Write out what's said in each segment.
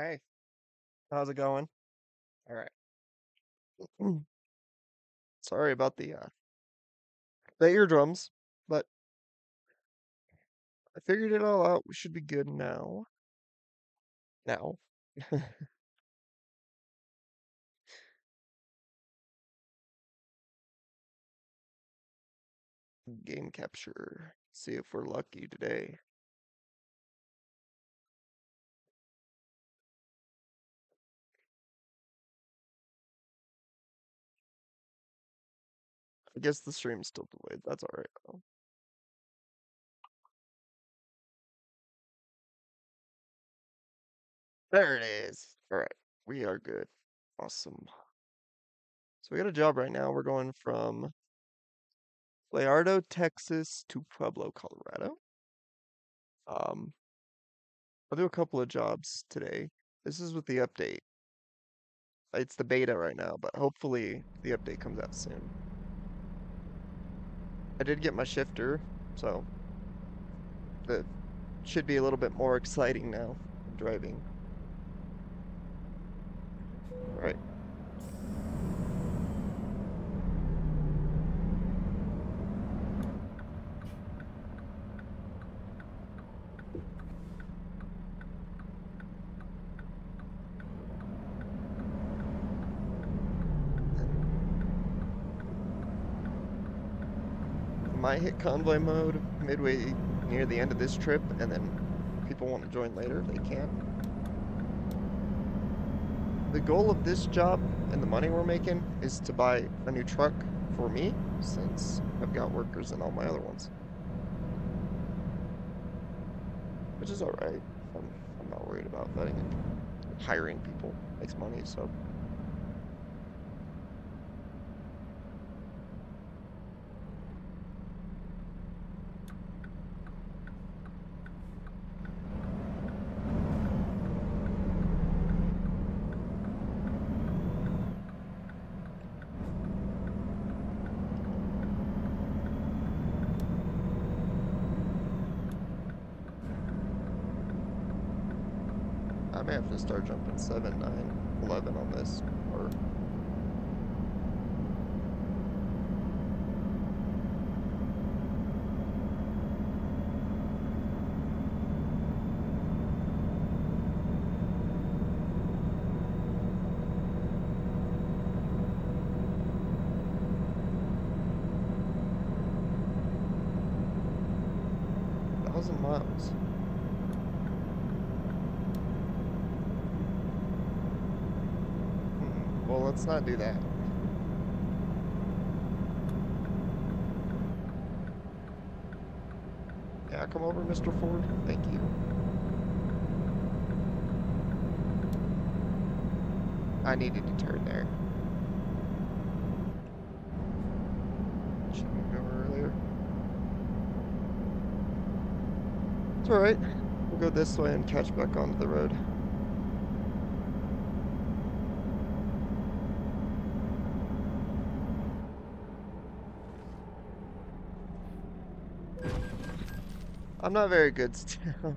Hey, how's it going? All right. Sorry about the uh the eardrums, but I figured it all out. We should be good now. Now. Game capture. See if we're lucky today. I guess the stream's still delayed. That's all right though. There it is. All right. We are good. Awesome. So we got a job right now. We're going from Gallardo, Texas to Pueblo, Colorado. Um, I'll do a couple of jobs today. This is with the update. It's the beta right now, but hopefully the update comes out soon. I did get my shifter, so it should be a little bit more exciting now driving. All might hit convoy mode midway near the end of this trip, and then people want to join later, they can. The goal of this job and the money we're making is to buy a new truck for me, since I've got workers in all my other ones. Which is alright. I'm, I'm not worried about letting. Hiring people makes money, so I may have to start jumping 7, 9, 11 on this, or... Thousand miles. Hmm, Well, let's not do that. Yeah, come over, Mr. Ford. Thank you. I needed to turn there. Should have moved earlier. It's alright. We'll go this way and catch back onto the road. I'm not very good still.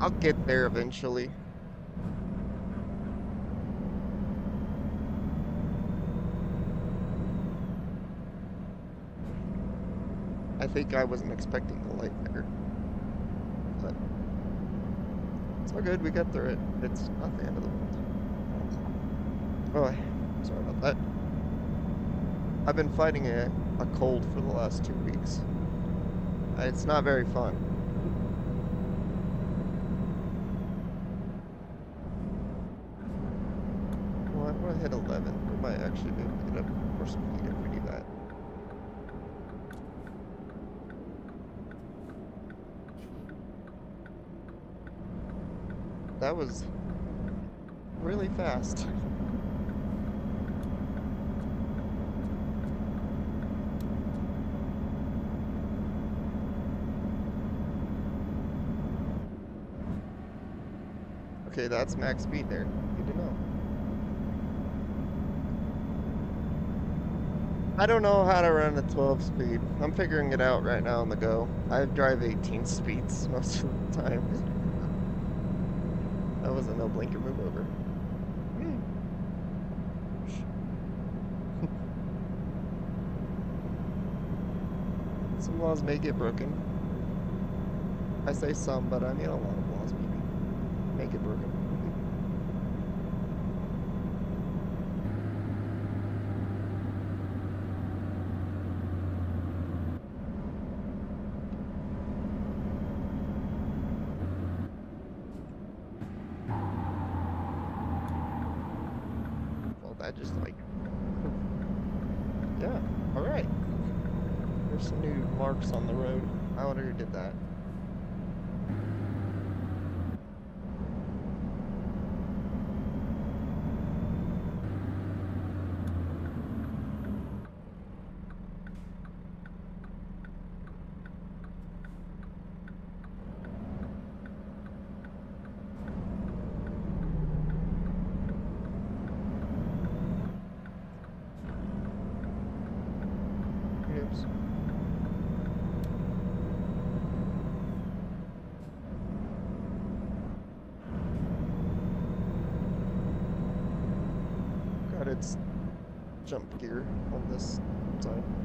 I'll get there eventually. I think I wasn't expecting the light there. But it's all good, we got through it. It's not the end of the world. Oh, I'm sorry about that. I've been fighting a, a cold for the last two weeks. Uh, It's not very fun. I want to hit 11. We might actually be able to get up more speed if we do that. That was really fast. Okay, that's max speed there. Good to know. I don't know how to run a 12 speed. I'm figuring it out right now on the go. I drive 18 speeds most of the time. That was a no blinker move over. Hmm. some laws may get broken. I say some, but I mean a lot of laws maybe make it broken. Well, that just like, yeah, all right. There's some new marks on the road. I wonder who did that. Oops. Got its jump gear on this side.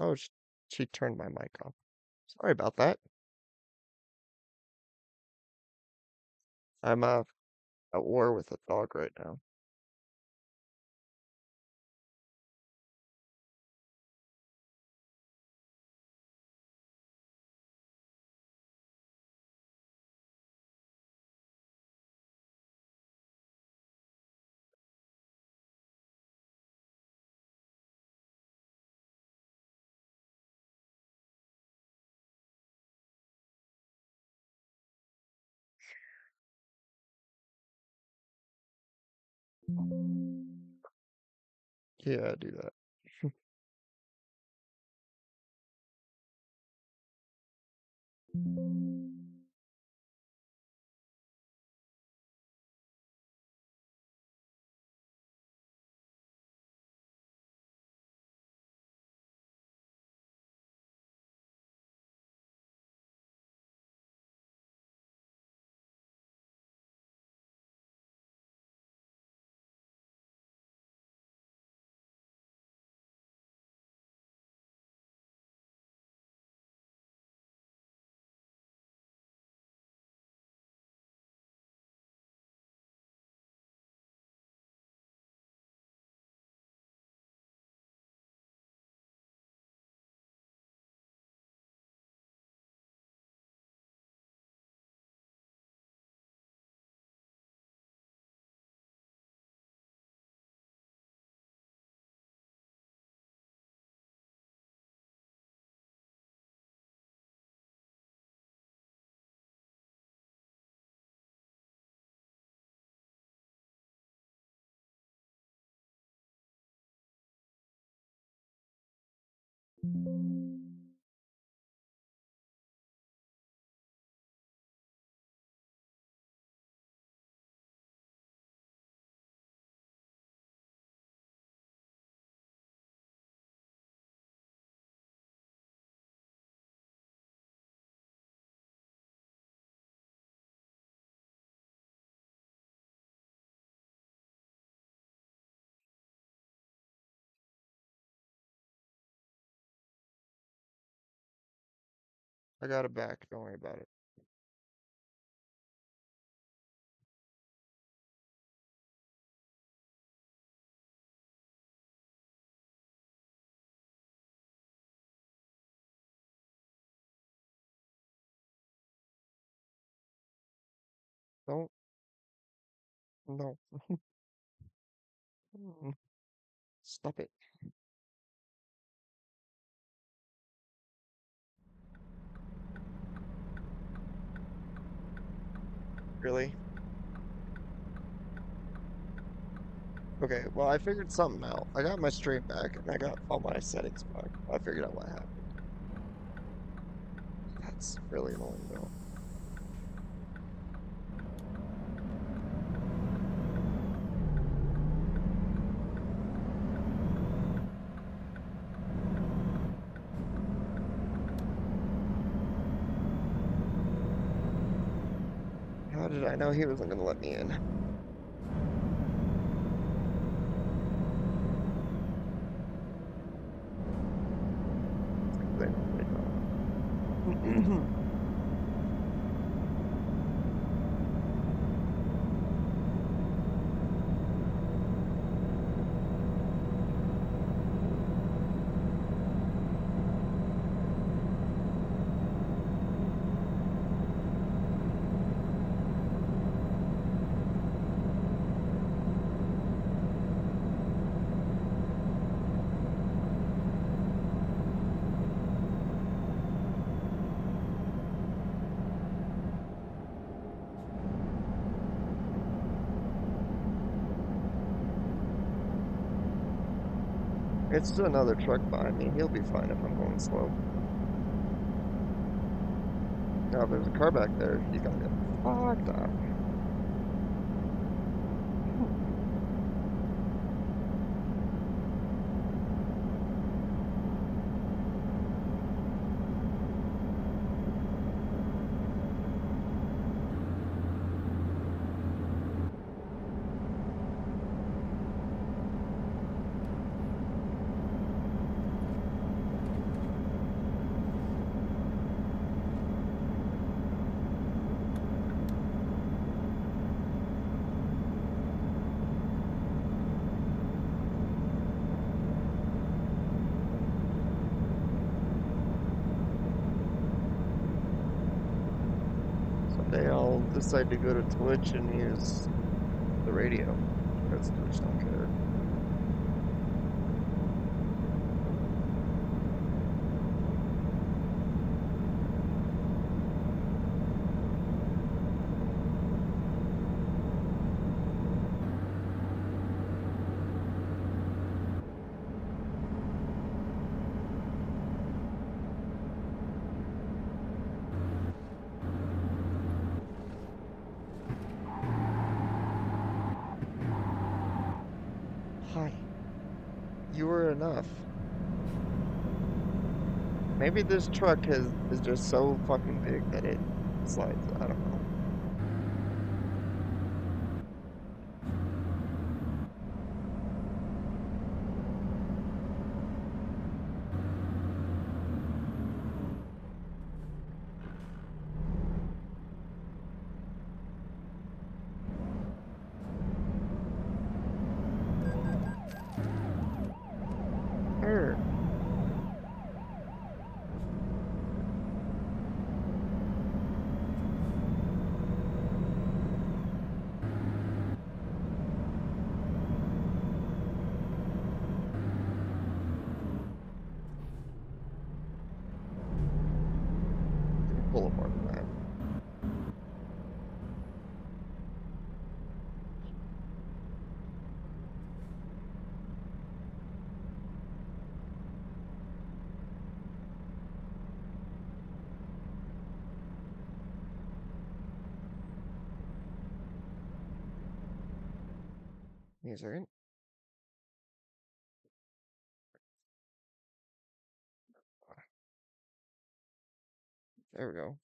Oh, sh she turned my mic off. Sorry about that. I'm uh, at war with a dog right now. Yeah, I do that. I got it back. Don't worry about it. Don't. No. Stop it. Really? Okay, well, I figured something out. I got my stream back, and I got all my settings back. I figured out what happened. That's really annoying, though. How did I know he wasn't gonna let me in? It's another truck behind me. He'll be fine if I'm going slow. Now, if there's a car back there, he's gonna get fucked up. Decide to go to Twitch and use the radio. Because Twitch don't care. Hi. You were enough. Maybe this truck has, is just so fucking big that it slides. I don't know. Sure. Pull up more than that. Give me a second. There we go.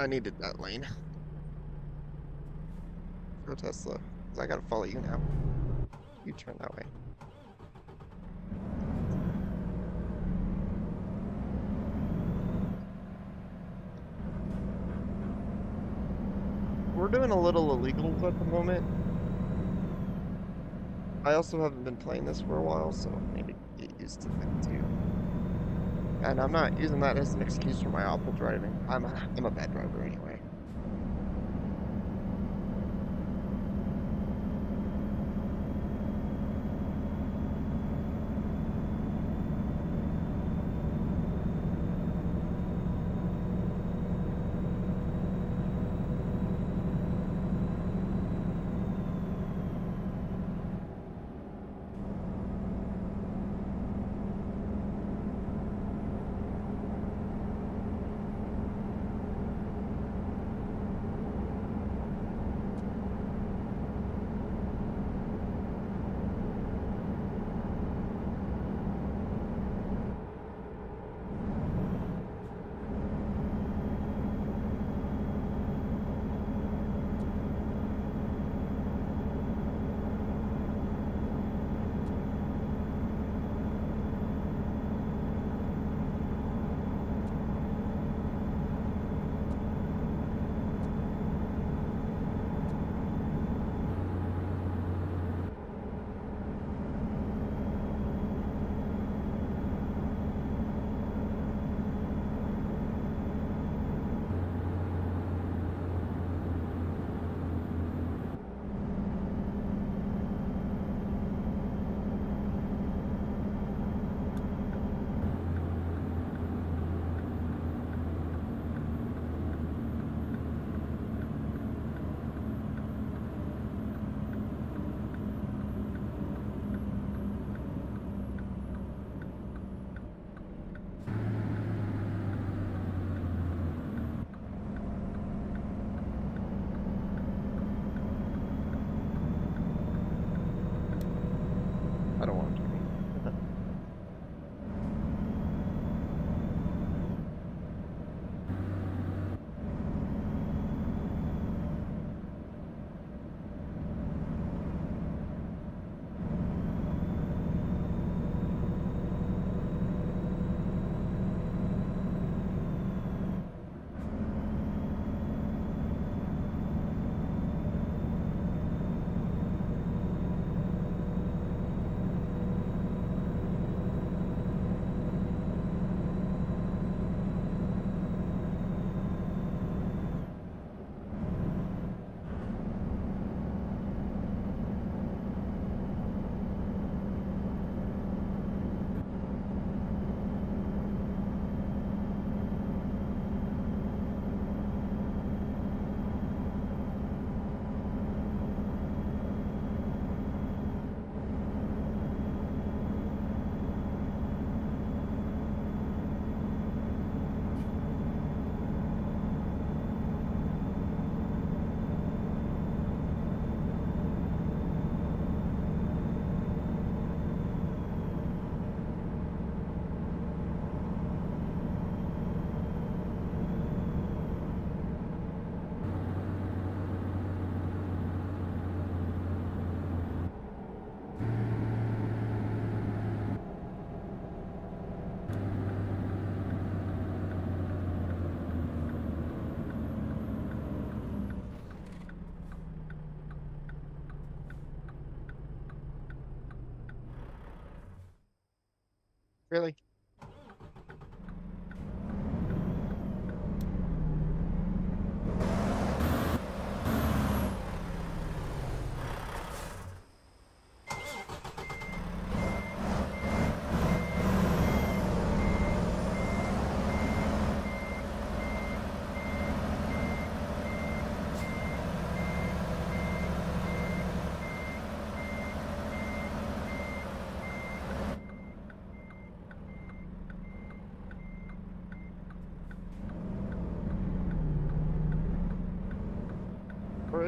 I needed that lane. Go Tesla. I gotta follow you now. You turn that way. We're doing a little illegals at the moment. I also haven't been playing this for a while, so maybe get used to that too. And I'm not using that as an excuse for my awful driving. I'm a, I'm a bad driver anyway.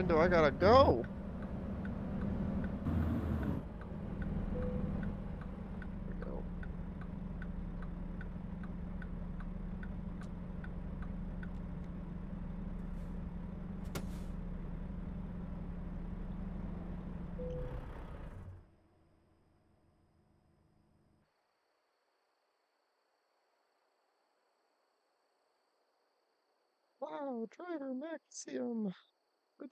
Do I gotta go? Go. Wow, driver Maxium.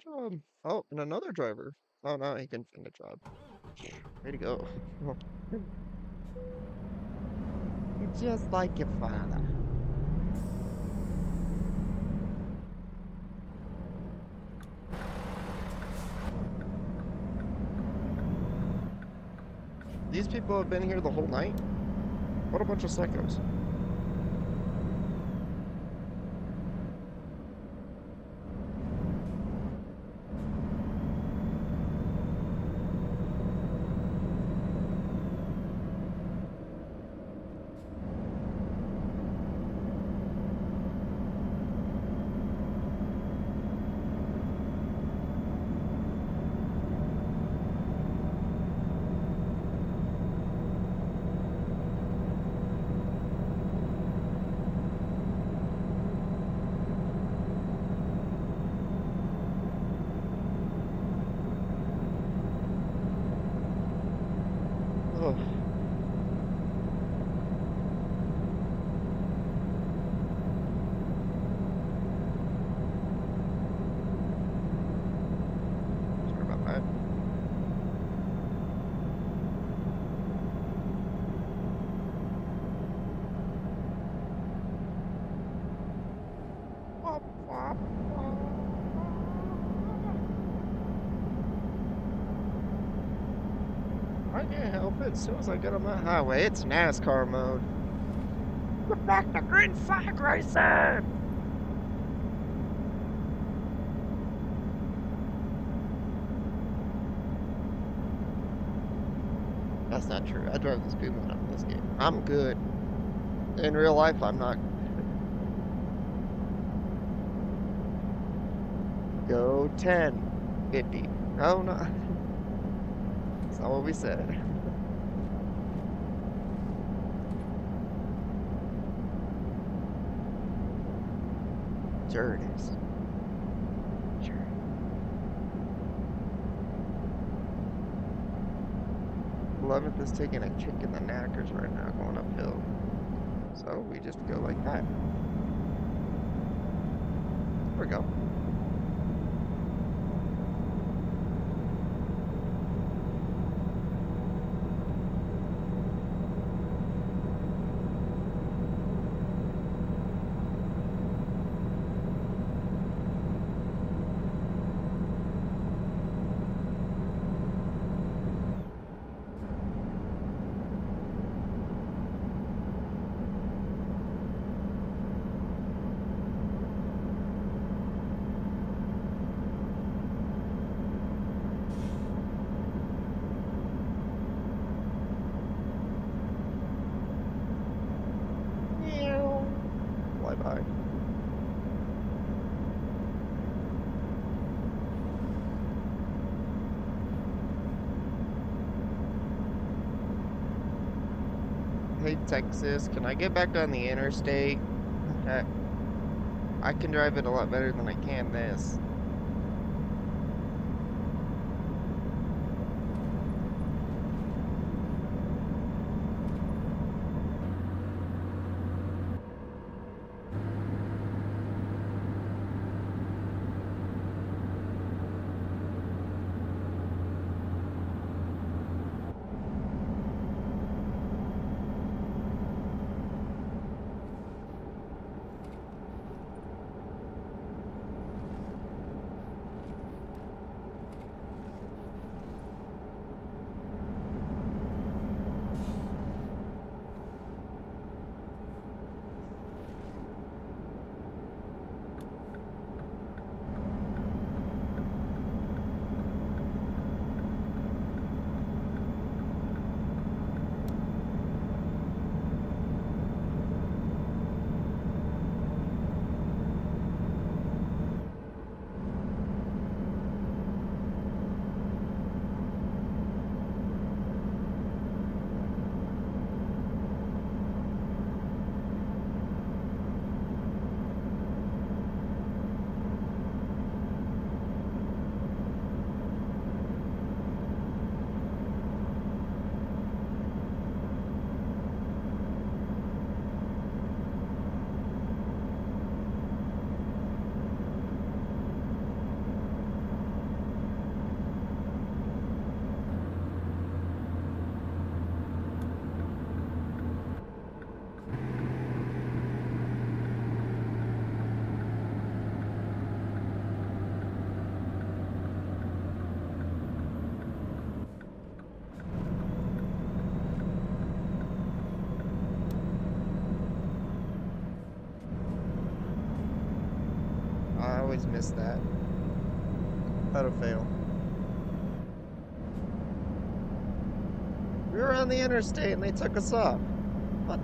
Job. Um, oh, and another driver. Oh, no, he can find a job. Way to go. Oh. You're just like your father. These people have been here the whole night? What a bunch of psychos. Oh. Sorry about that. Wop, wop, wop. I can't help it. As soon as I get on the highway, it's NASCAR mode. We're back to green flag racing! That's not true. I drive the speed limit in this game. I'm good. In real life, I'm not. Go 10, 50. No, no. That's not what we said. Sure it is. Sure. Eleventh is taking a kick in the knackers right now, going uphill. So we just go like that. There we go. Texas, can I get back on the interstate? Uh, I can drive it a lot better than I can this. Always that. Without a fail. We were on the interstate and they took us off. What?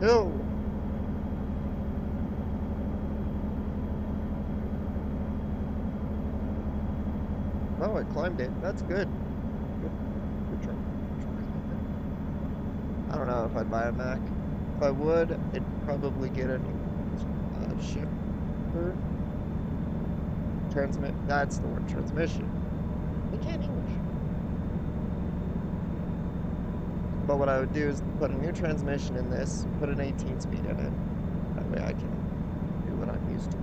Hill. It. That's good. Good, good. I don't know if I'd buy a Mack. If I would, I'd probably get a new uh, shifter. Transmit. That's the word. Transmission. I can't English. But what I would do is put a new transmission in this, put an 18 speed in it. That way I can do what I'm used to.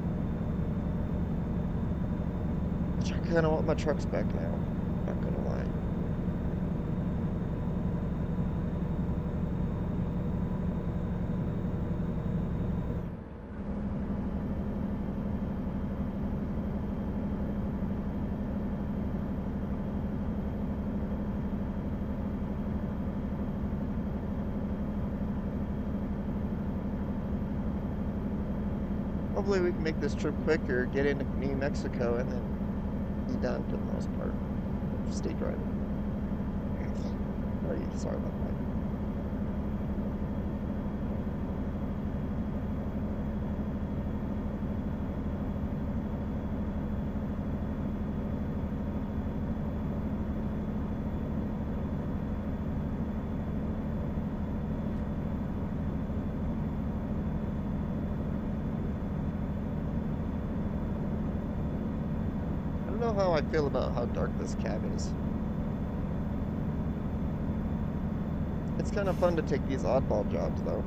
Which I kind of want my trucks back now. Not gonna lie. hopefully we can make this trip quicker, get into New Mexico, and then be done for the most part. State driving. Sorry about that. I don't know how I feel about how dark this cab is. It's kind of fun to take these oddball jobs, though.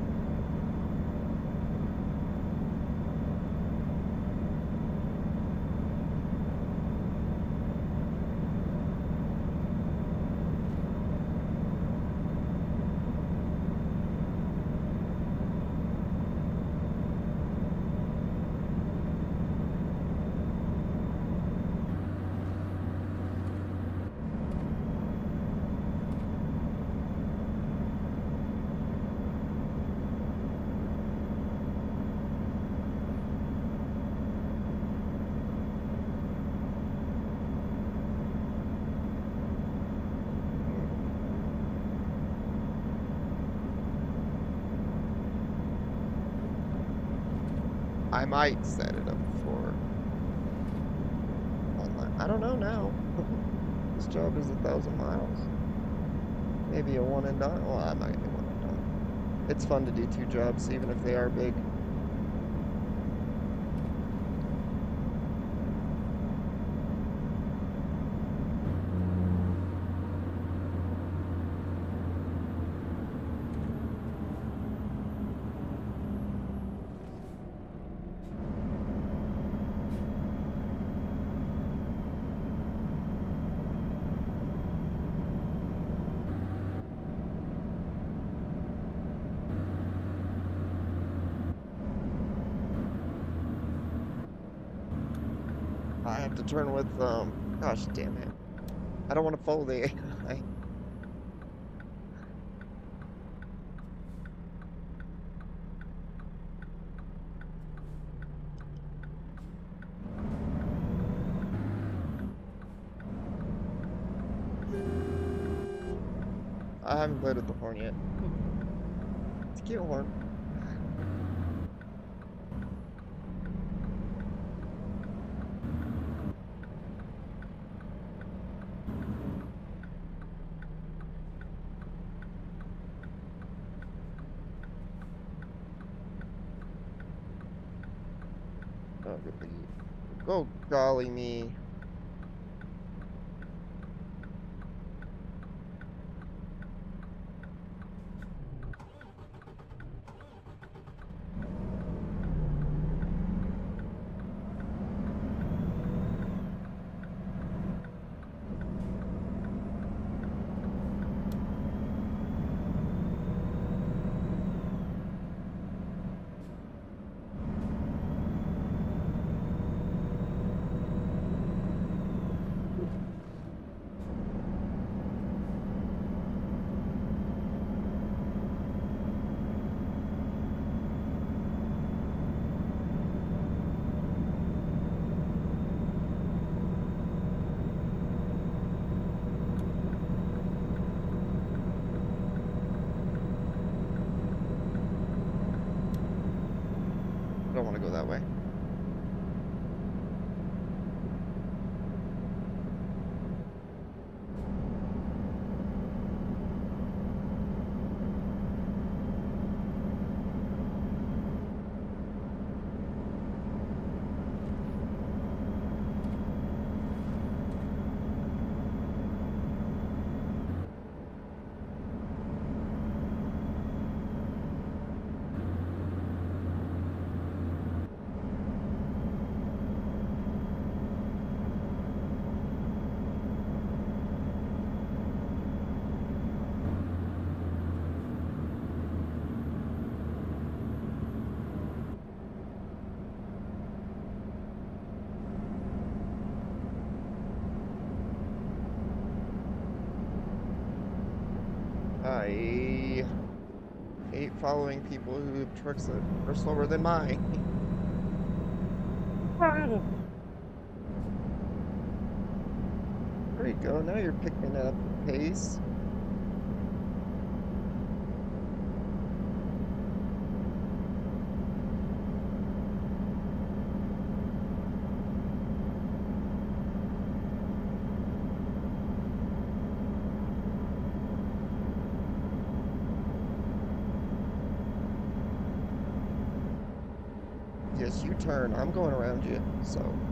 I might set it up for online. I don't know now. this job is a thousand miles. Maybe a one and done. Well, I'm not gonna do one and done. It's fun to do two jobs, even if they are big. I have to turn with, um, gosh damn it. I don't want to follow the AI. I haven't played with the horn yet. It's a cute horn. Oh, good lead. Go golly me. I don't want to go that way. I hate following people who have trucks that are slower than mine. There you go. Now you're picking up the pace. Yes, you turn. I'm going around you, so.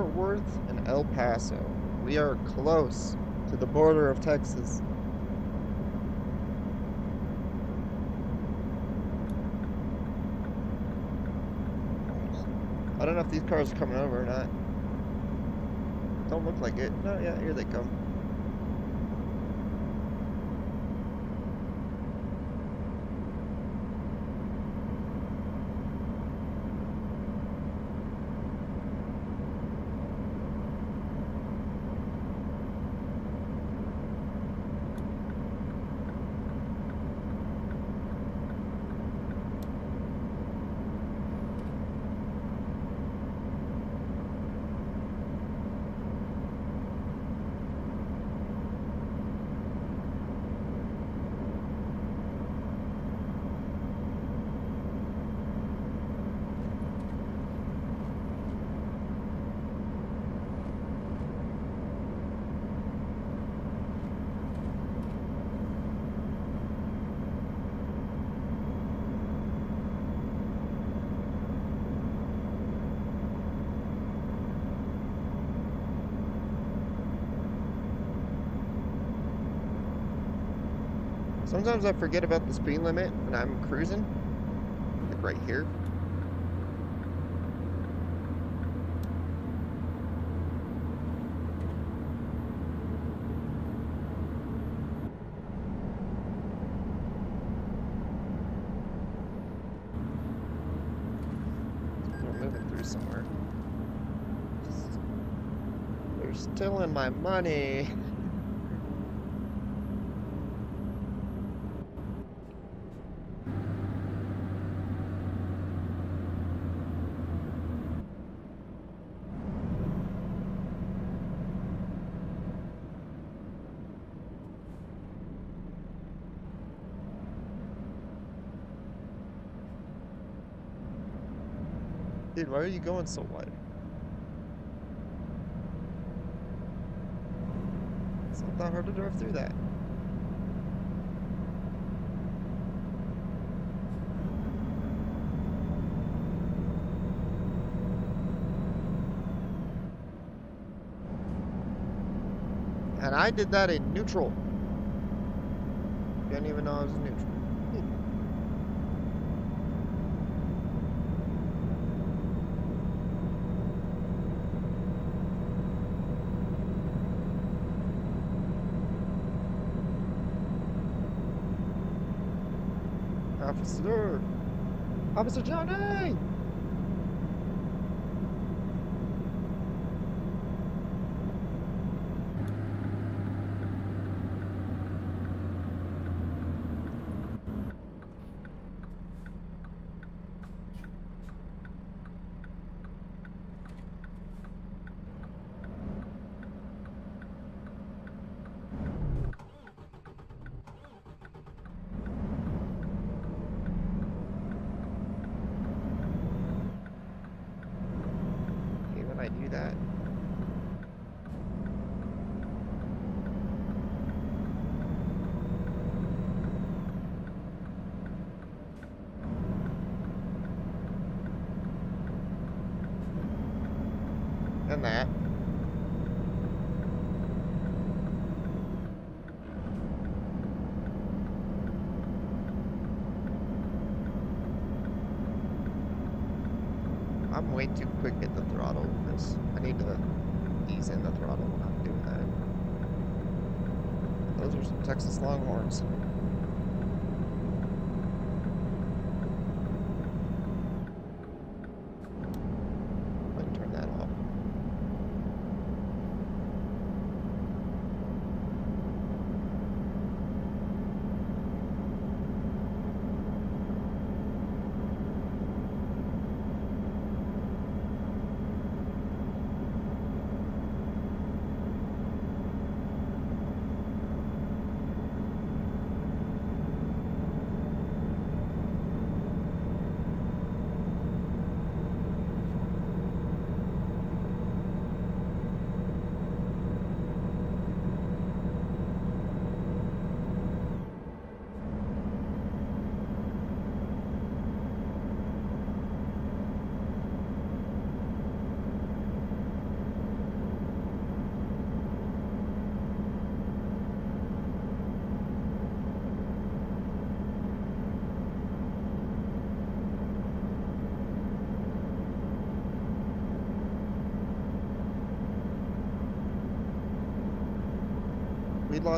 Fort Worth and El Paso. We are close to the border of Texas. I don't know if these cars are coming over or not. Don't look like it. No, yeah, here they come. Sometimes I forget about the speed limit when I'm cruising. Like right here. Somewhere. They're stealing my money. Dude, why are you going so wide? It's not that hard to drive through that. And I did that in neutral. Didn't even know I was neutral. Officer! Officer Johnny!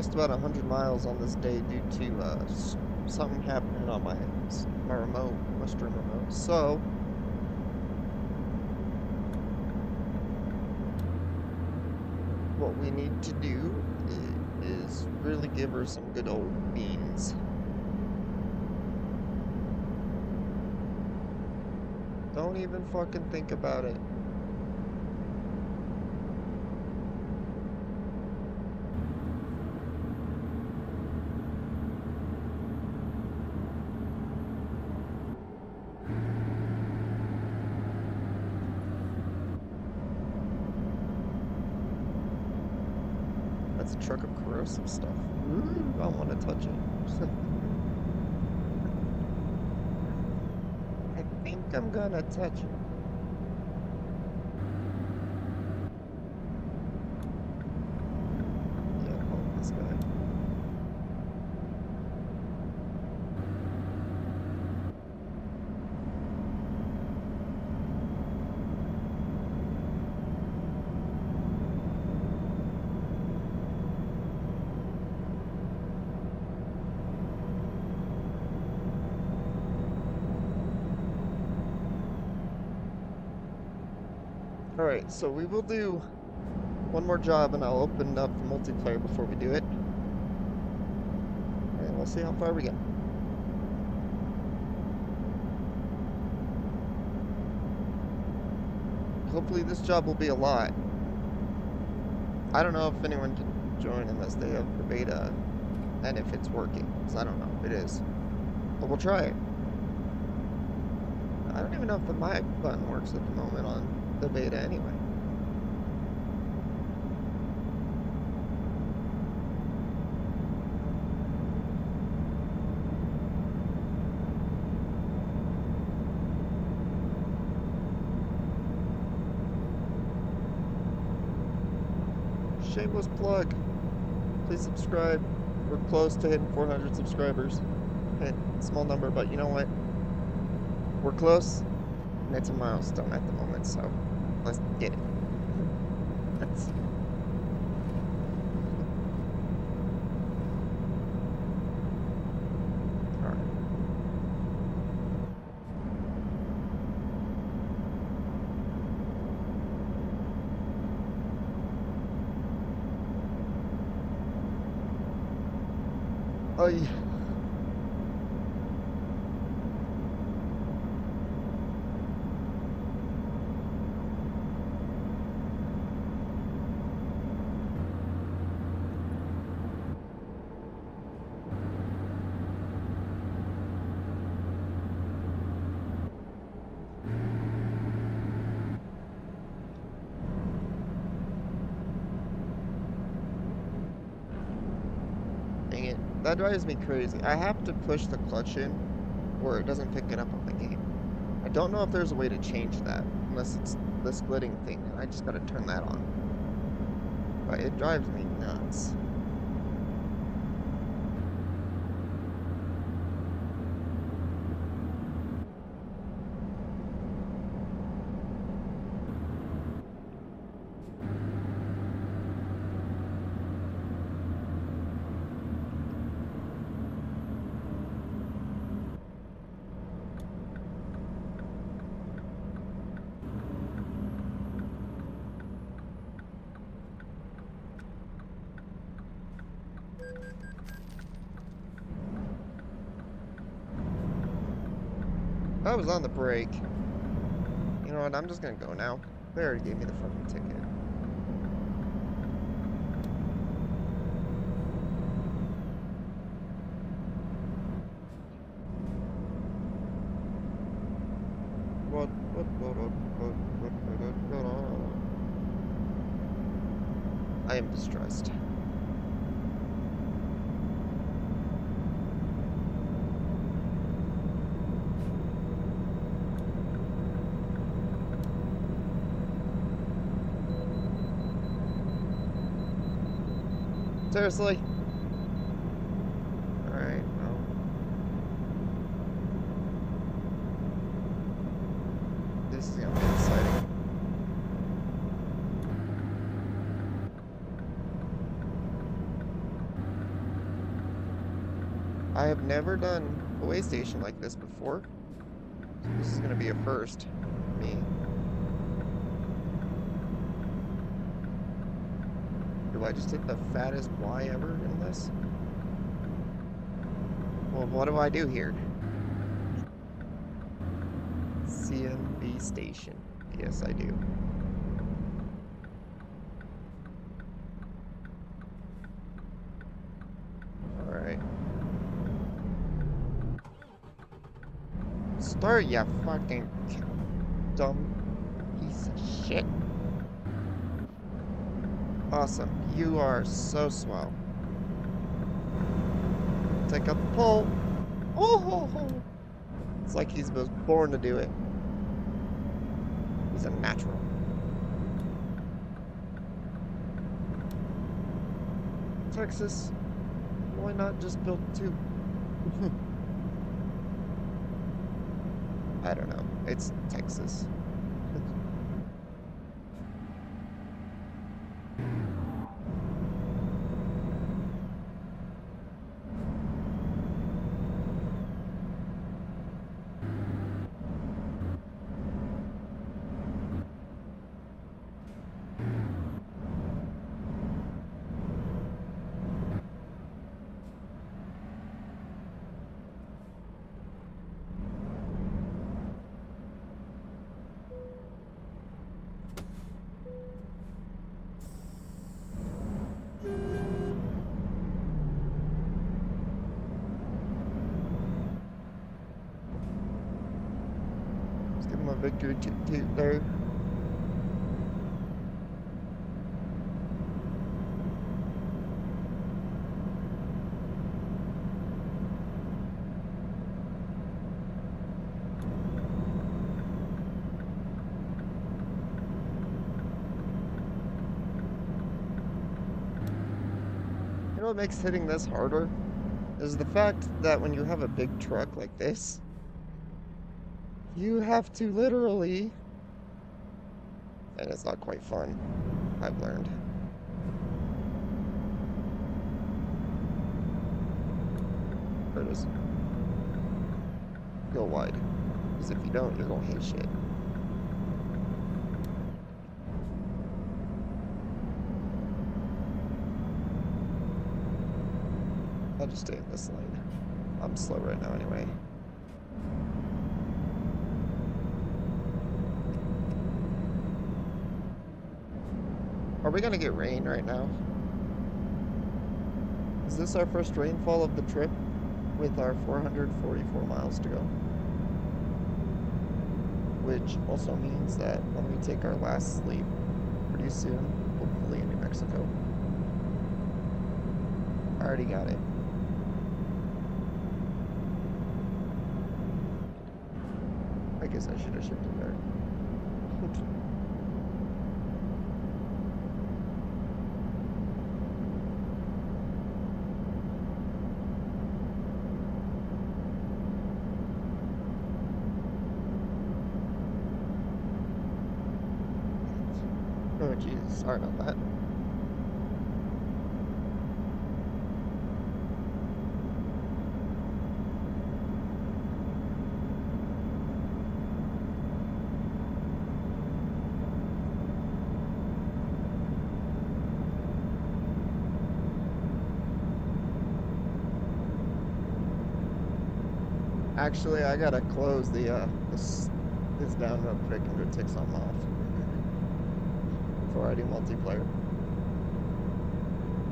Lost about 100 miles on this day due to uh, something happening on my, my remote, stream remote. So, what we need to do is really give her some good old beans. Don't even fucking think about it. That's a truck of corrosive stuff. Ooh, I want to touch it. I think I'm gonna touch it. Yeah, oh, this guy. Alright, so we will do one more job and I'll open up the multiplayer before we do it. And we'll see how far we get. Hopefully this job will be a lot. I don't know if anyone can join unless they have the beta and if it's working, because I don't know if it is. But we'll try it. I don't even know if the mic button works at the moment on the beta anyway. Shameless plug. Please subscribe. We're close to hitting 400 subscribers. Okay, small number, but you know what? We're close, and it's a milestone at the moment, so そして。8 That drives me crazy. I have to push the clutch in or it doesn't pick it up on the game. I don't know if there's a way to change that, unless it's this glitting thing, I just gotta turn that on. But it drives me nuts. Was on the break. You know what? I'm just gonna go now. They already gave me the fucking ticket. Seriously? Alright, well. This is gonna be exciting. I have never done a way station like this before. So this is gonna be a first for me. I just hit the fattest Y ever in this? Well, what do I do here? CMB station. Yes, I do. Alright. Start, ya fucking dumb piece of shit. Awesome. You are so swell. Take up the pole. Oh, ho, ho. It's like he's was born to do it. He's a natural. Texas, why not just build two? I don't know. It's Texas. Let's give him a victory toot toot there. You know what makes hitting this harder? Is the fact that when you have a big truck like this, you have to literally, and it's not quite fun, I've learned. Or just go wide. Because if you don't, you're gonna hate shit. Just stay in this lane. I'm slow right now anyway. Are we gonna get rain right now? Is this our first rainfall of the trip with our 444 miles to go? Which also means that when we take our last sleep pretty soon, hopefully in New Mexico. I already got it. I guess I should have shipped it there. oh jeez, sorry about that. Actually, I gotta close the uh this this down real quick and go take some off before I do multiplayer.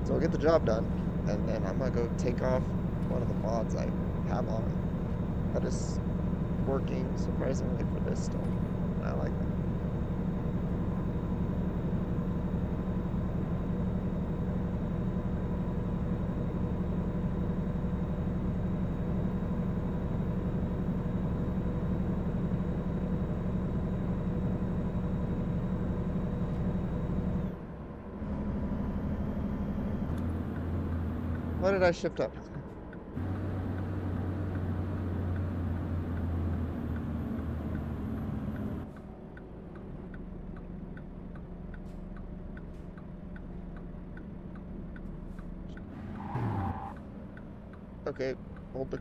So I'll get the job done, and then I'm gonna go take off one of the mods I have on that is working surprisingly for this still. I like that. What did I shift up? Okay, hold the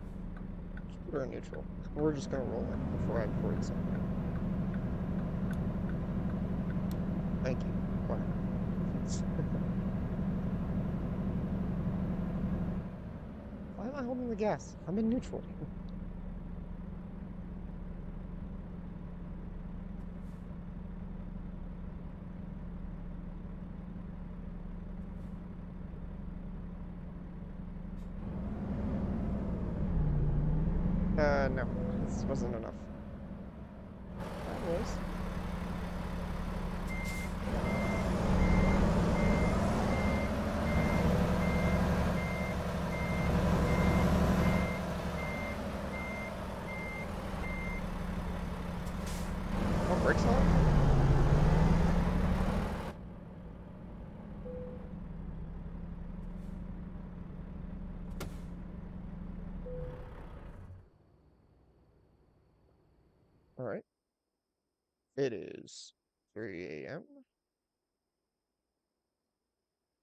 in neutral. We're just gonna roll it before I something. Thank you. Wow. Why am I holding the gas? I'm in neutral. Uh, no. This wasn't enough. That was. Oh, brakes on? All right. It is 3 a.m.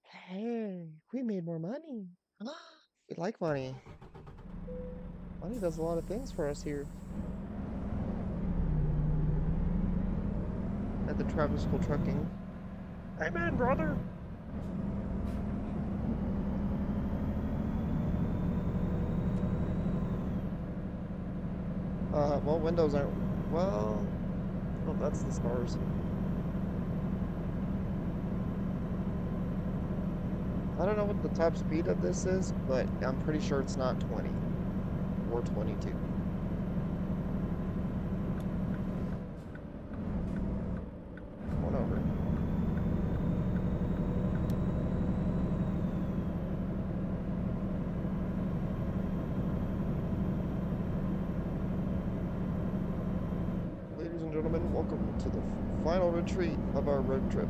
Hey, we made more money. we like money. Money does a lot of things for us here. At the Travis Cole Trucking. Amen, brother. Uh, well, windows aren't. Well, oh, that's the stars. I don't know what the top speed of this is, but I'm pretty sure it's not 20 or 22. One over. Ladies and gentlemen, welcome to the final retreat of our road trip.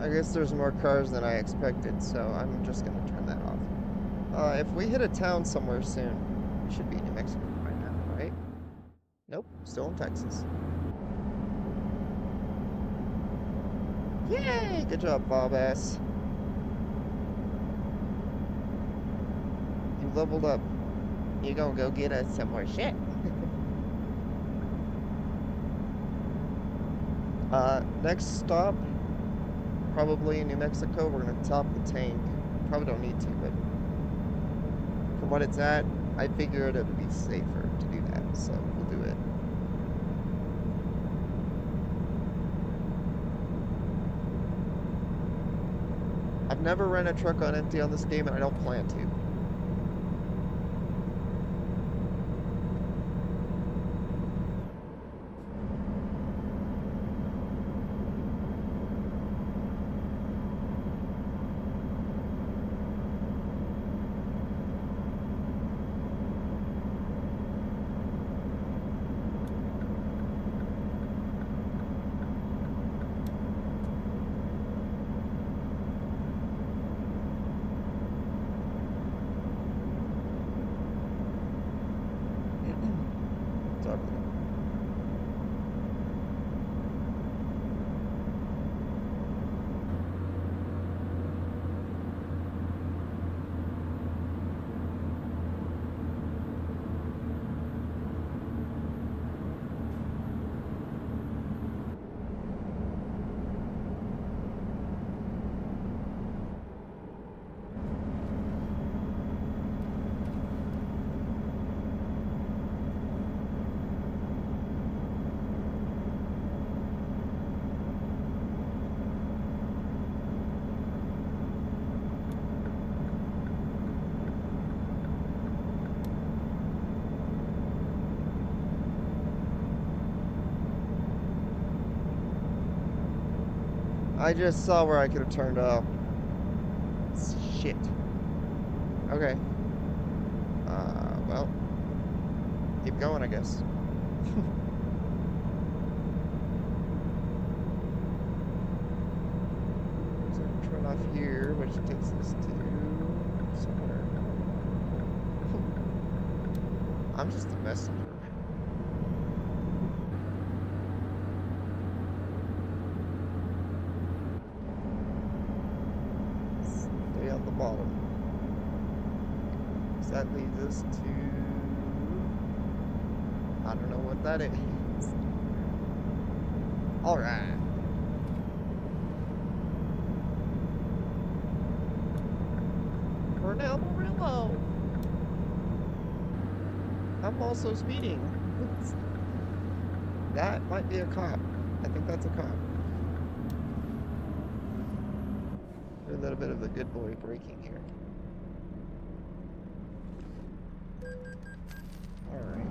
I guess there's more cars than I expected, so I'm just gonna turn that off. Uh, if we hit a town somewhere soon, we should be in New Mexico right now, right? Nope, still in Texas. Yay! Good job, Bob ass. You leveled up. You gonna go get us some more shit. uh, next stop, probably in New Mexico, we're gonna top the tank probably don't need to, but from what it's at, I figured it would be safer to do that, so we'll do it. I've never ran a truck on empty on this game, and I don't plan to. Sorry about that. I just saw where I could have turned off. Shit. Okay. Uh, well. Keep going, I guess. so turn off here, which takes us to somewhere. I'm just a messenger. Stay on the bottom. So that leads us to. I don't know what that is. Alright. Murillo! I'm also speeding. that might be a cop. I think that's a cop. A little bit of the good boy breaking here. Alright.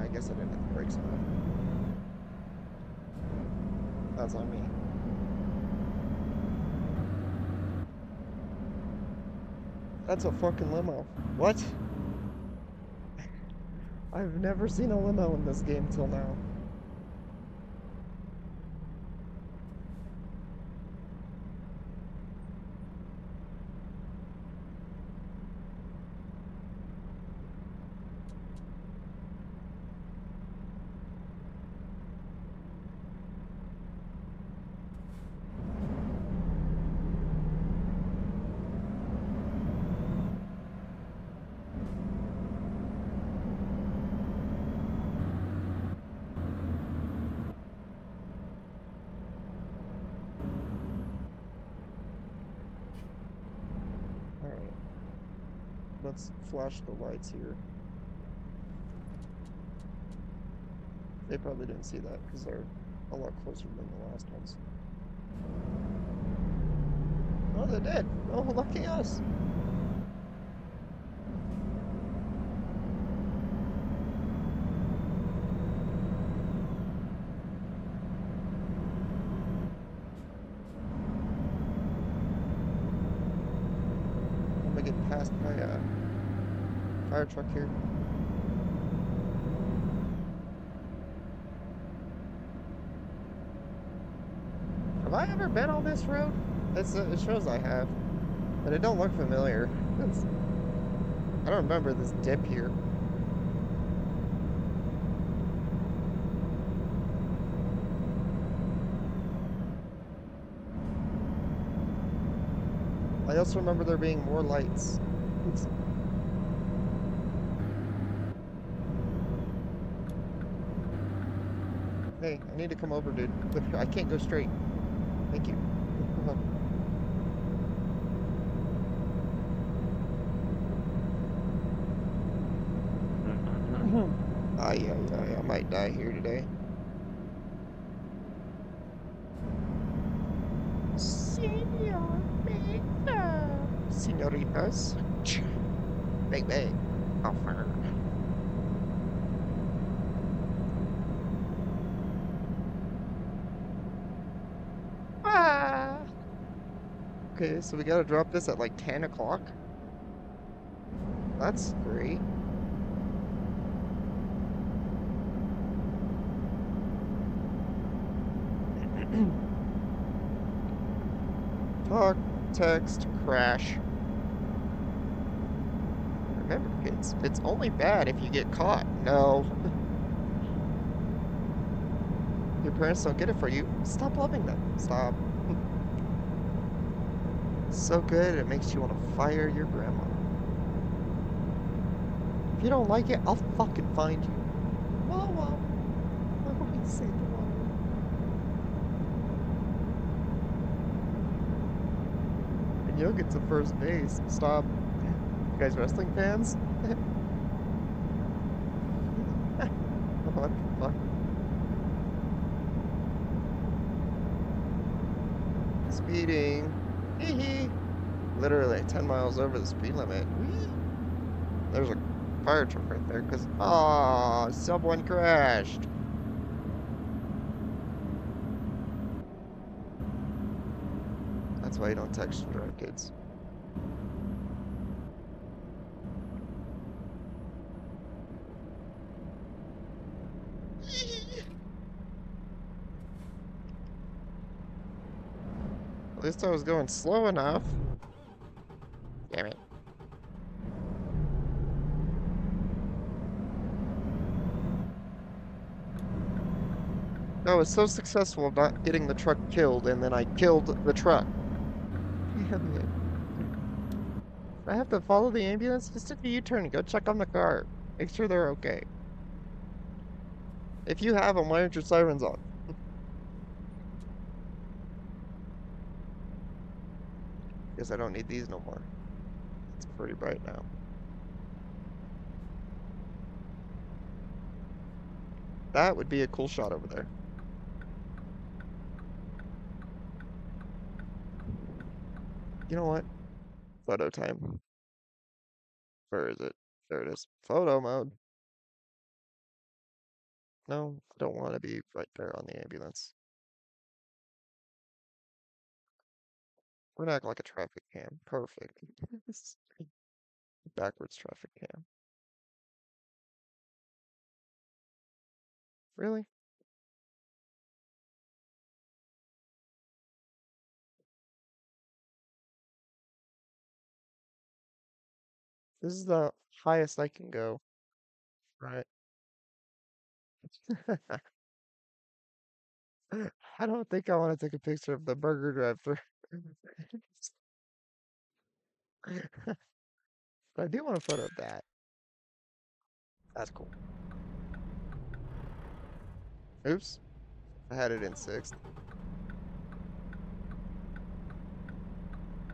I guess I didn't have the brakes on. On me. That's a fucking limo. What? I've never seen a limo in this game till now. Alright. Let's flash the lights here. They probably didn't see that because they're a lot closer than the last ones. Oh, they did. Oh, lucky us. I'm gonna get past my uh, fire truck here. Have I ever been on this road? It's, it shows I have, but it don't look familiar. It's, I don't remember this dip here. I also remember there being more lights. Hey, I need to come over, dude. I can't go straight. Thank you. Mm-hmm. ay, ay, ay, I might die here today. Senorita. Senoritas. Big bang. Okay, so we gotta drop this at like 10 o'clock? That's great. Talk, text, crash. Remember, kids, it's only bad if you get caught. No. Your parents don't get it for you. Stop loving them. Stop. So good, it makes you want to fire your grandma. If you don't like it, I'll fucking find you. Whoa, whoa. I always say the word. And you'll get to first base. Stop. You guys wrestling fans? what the fuck? Speeding. Hee hee. Literally 10 miles over the speed limit. There's a fire truck right there because, ah, someone crashed. That's why you don't text and drive, kids. At least I was going slow enough. Damn it. I was so successful of not getting the truck killed, and then I killed the truck. I have to follow the ambulance? Just take a U-turn and go check on the car. Make sure they're okay. If you have them, why aren't your sirens on? Guess I don't need these no more. Pretty bright now. That would be a cool shot over there. You know what? Photo time. Where is it? There it is. Photo mode. No, I don't want to be right there on the ambulance. We're not like a traffic cam. Perfect. Backwards traffic cam. Really? This is the highest I can go. Right. I don't think I want to take a picture of the burger drive-thru. but I do want a photo of that. That's cool. Oops. I had it in sixth.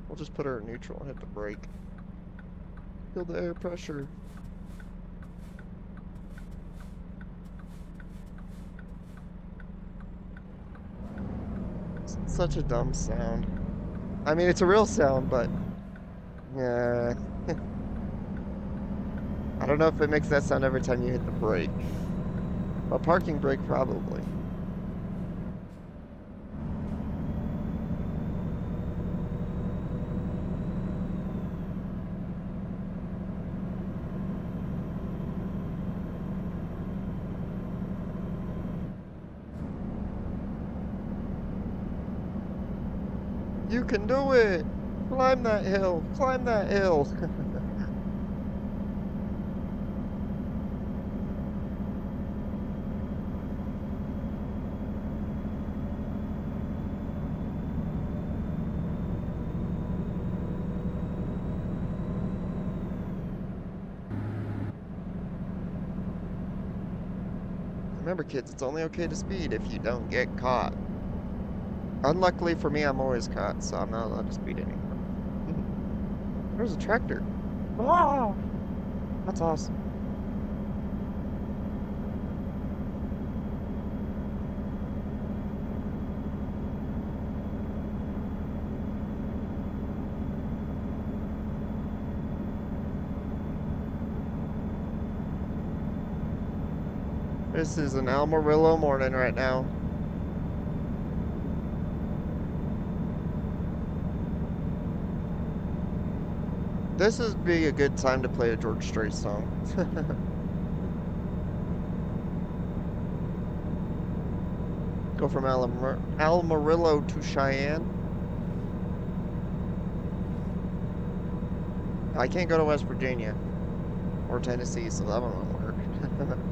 We'll just put her in neutral and hit the brake. Feel the air pressure. It's such a dumb sound. I mean, it's a real sound, but... Yeah. I don't know if it makes that sound every time you hit the brake. A parking brake, probably. You can do it! Climb that hill! Climb that hill! Remember kids, it's only okay to speed if you don't get caught. Unluckily for me, I'm always caught, so I'm not allowed to speed anymore. There's a tractor. Oh, that's awesome. This is an Amarillo morning right now. This would be a good time to play a George Strait song. Go from Alamar Amarillo to Cheyenne. I can't go to West Virginia or Tennessee, so that won't work.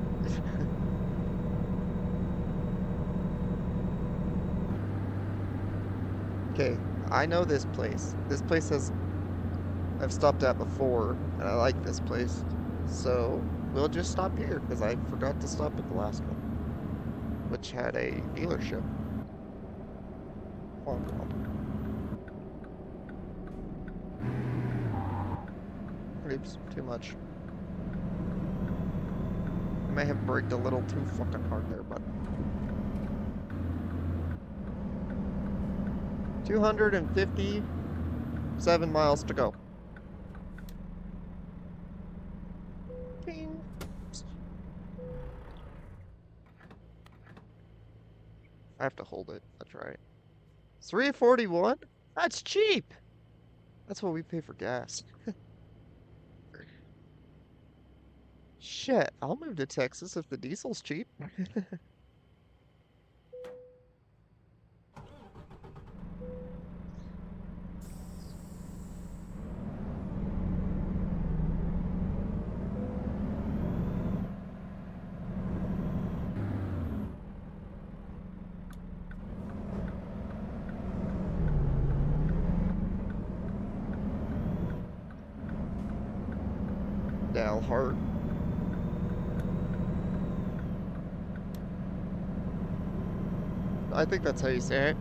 okay, I know this place. This place has I've stopped at before, and I like this place. So we'll just stop here because I forgot to stop at the last one, which had a dealership. Honk, honk. Oops, too much. I may have braked a little too fucking hard there, but. 257 miles to go. I have to hold it. That's right. 341? That's cheap. That's what we pay for gas. Shit, I'll move to Texas if the diesel's cheap. Dalhart. I think that's how you say it.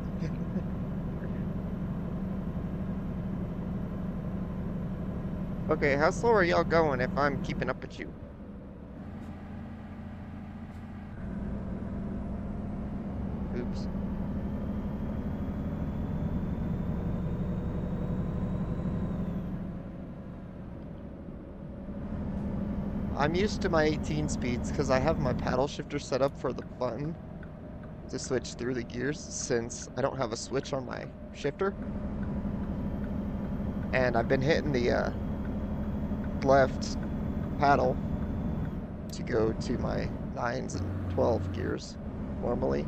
okay, how slow are y'all going if I'm keeping up with you? Oops. I'm used to my 18 speeds because I have my paddle shifter set up for the button to switch through the gears since I don't have a switch on my shifter. And I've been hitting the uh, left paddle to go to my 9s and 12 gears normally.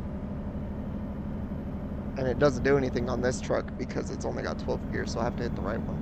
And it doesn't do anything on this truck because it's only got 12 gears, so I have to hit the right one.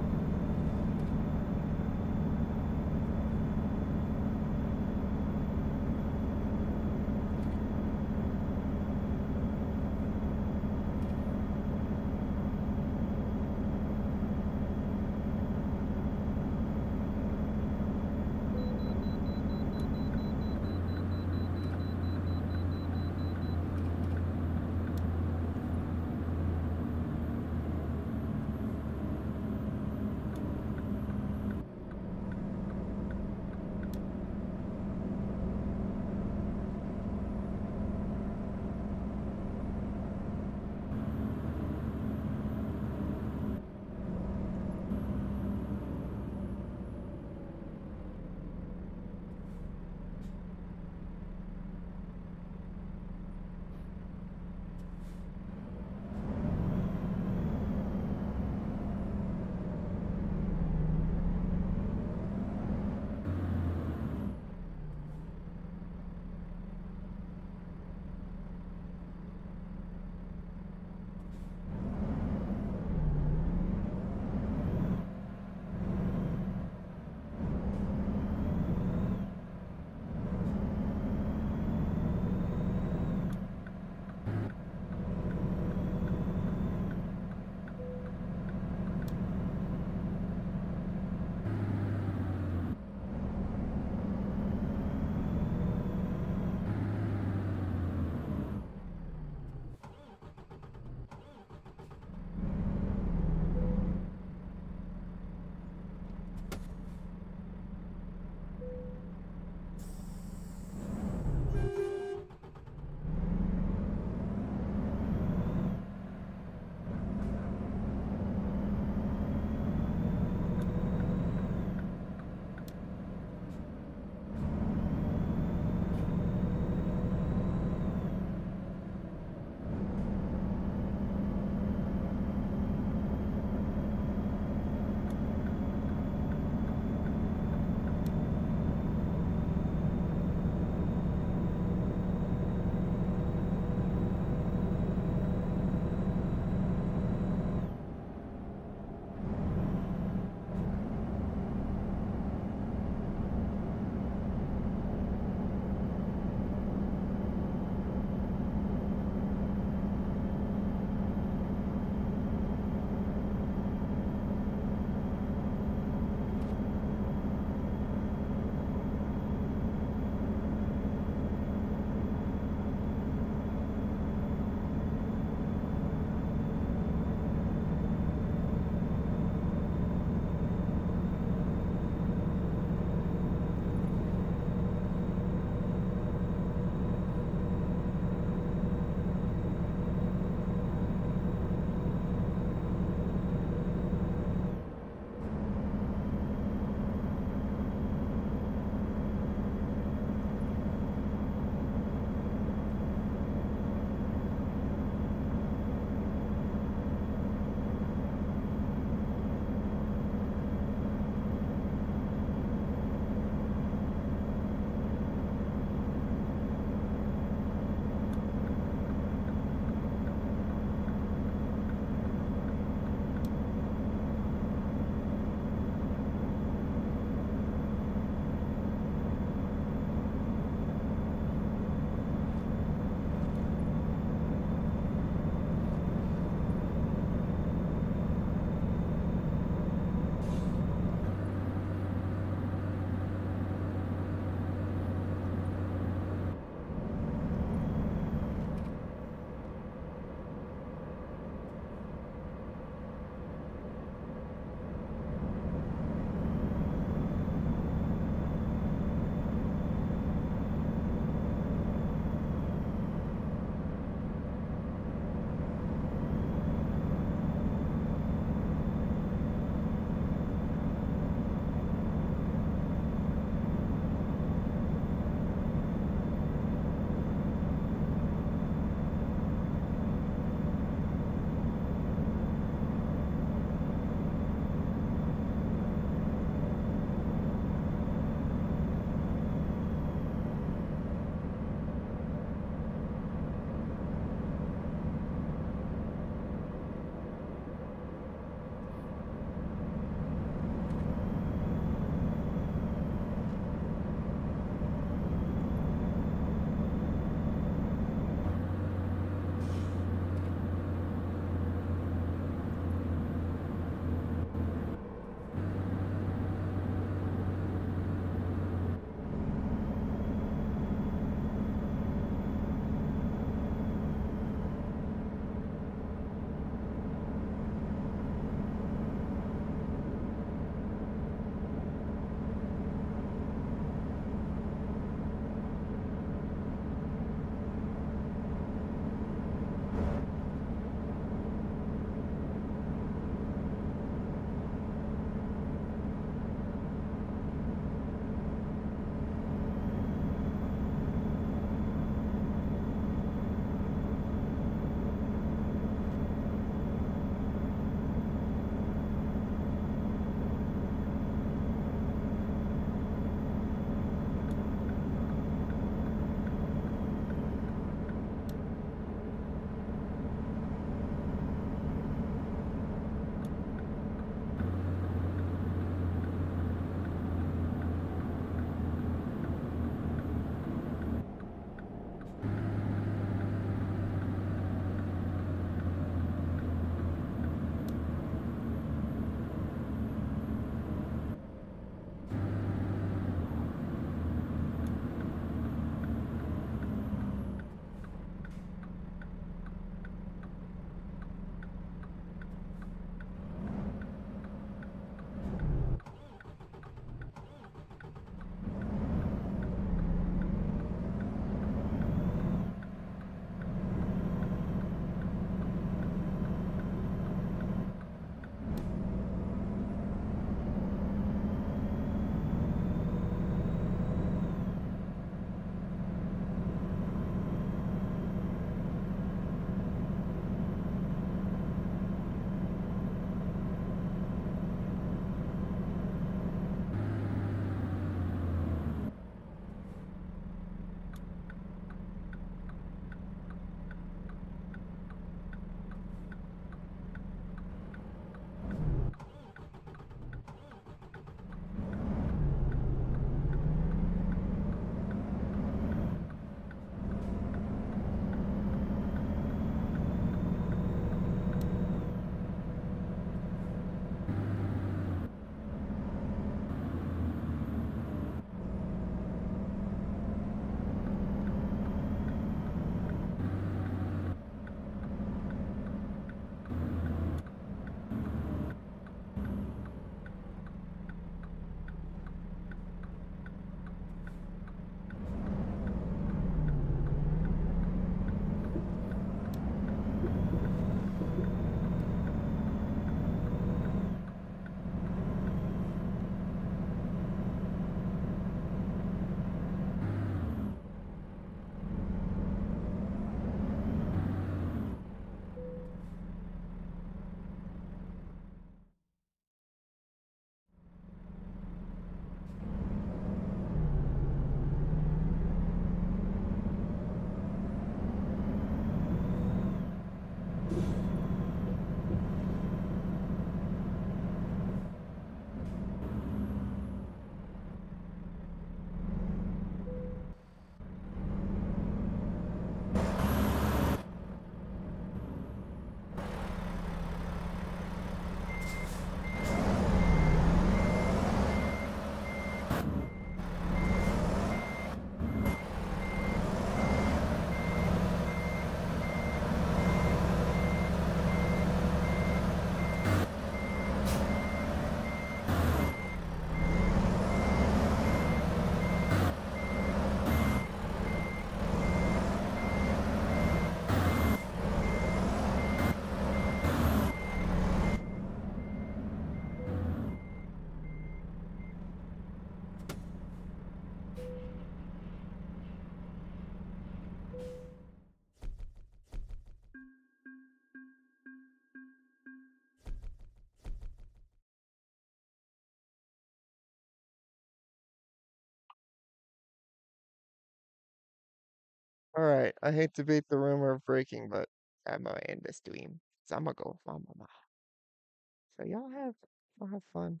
All right. I hate to beat the rumor of breaking, but I'm gonna end this stream. So I'm gonna go. So y'all have, y'all have fun.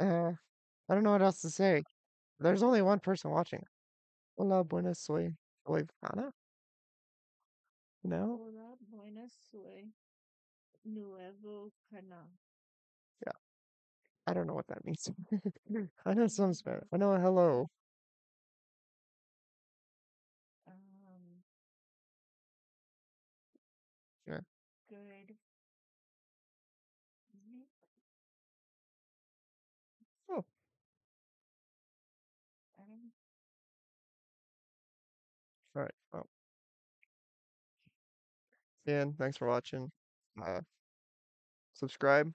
Uh, I don't know what else to say. There's only one person watching. Hola, buenas, soy, soy Ana. No? Hola, buenas, soy Nuevo Canal. I don't know what that means. I know some Spanish. I know a hello. Dan, thanks for watching. Uh, subscribe.